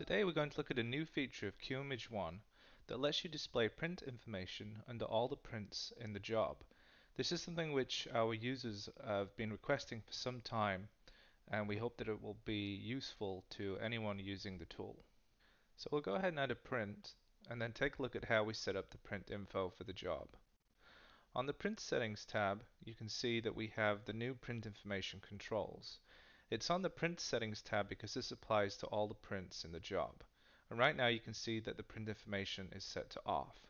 Today we're going to look at a new feature of QImage 1 that lets you display print information under all the prints in the job. This is something which our users have been requesting for some time and we hope that it will be useful to anyone using the tool. So we'll go ahead and add a print and then take a look at how we set up the print info for the job. On the print settings tab you can see that we have the new print information controls. It's on the print settings tab because this applies to all the prints in the job. And right now you can see that the print information is set to off.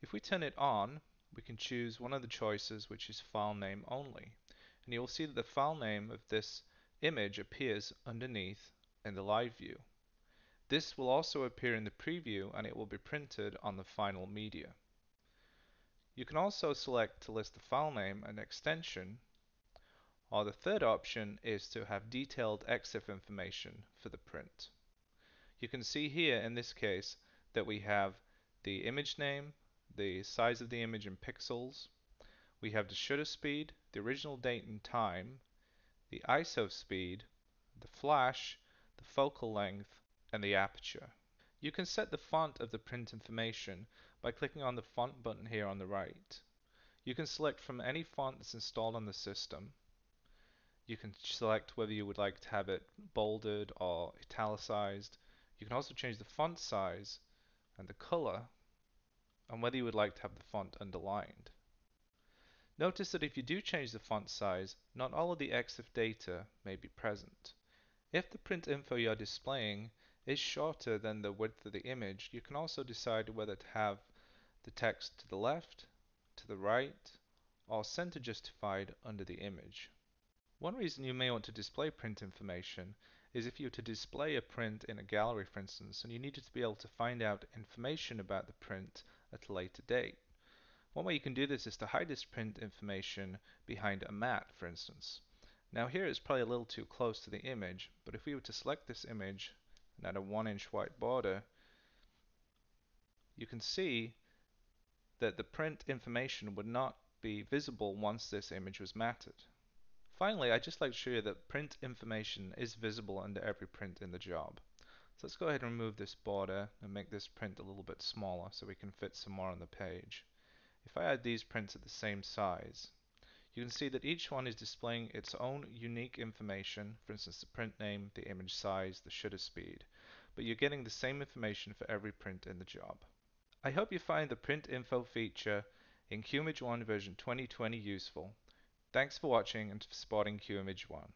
If we turn it on, we can choose one of the choices which is file name only. And you will see that the file name of this image appears underneath in the live view. This will also appear in the preview and it will be printed on the final media. You can also select to list the file name and extension or the third option is to have detailed EXIF information for the print. You can see here in this case that we have the image name, the size of the image in pixels, we have the shutter speed, the original date and time, the ISO speed, the flash, the focal length, and the aperture. You can set the font of the print information by clicking on the font button here on the right. You can select from any font that's installed on the system you can select whether you would like to have it bolded or italicized. You can also change the font size and the color and whether you would like to have the font underlined. Notice that if you do change the font size, not all of the EXIF data may be present. If the print info you are displaying is shorter than the width of the image, you can also decide whether to have the text to the left, to the right, or center justified under the image. One reason you may want to display print information is if you were to display a print in a gallery for instance and you needed to be able to find out information about the print at a later date. One way you can do this is to hide this print information behind a mat for instance. Now here it's probably a little too close to the image but if we were to select this image and add a 1 inch white border you can see that the print information would not be visible once this image was matted. Finally, I'd just like to show you that print information is visible under every print in the job. So let's go ahead and remove this border and make this print a little bit smaller so we can fit some more on the page. If I add these prints at the same size, you can see that each one is displaying its own unique information, for instance the print name, the image size, the shutter speed, but you're getting the same information for every print in the job. I hope you find the print info feature in QImage 1 version 2020 useful. Thanks for watching and for supporting QImage 1.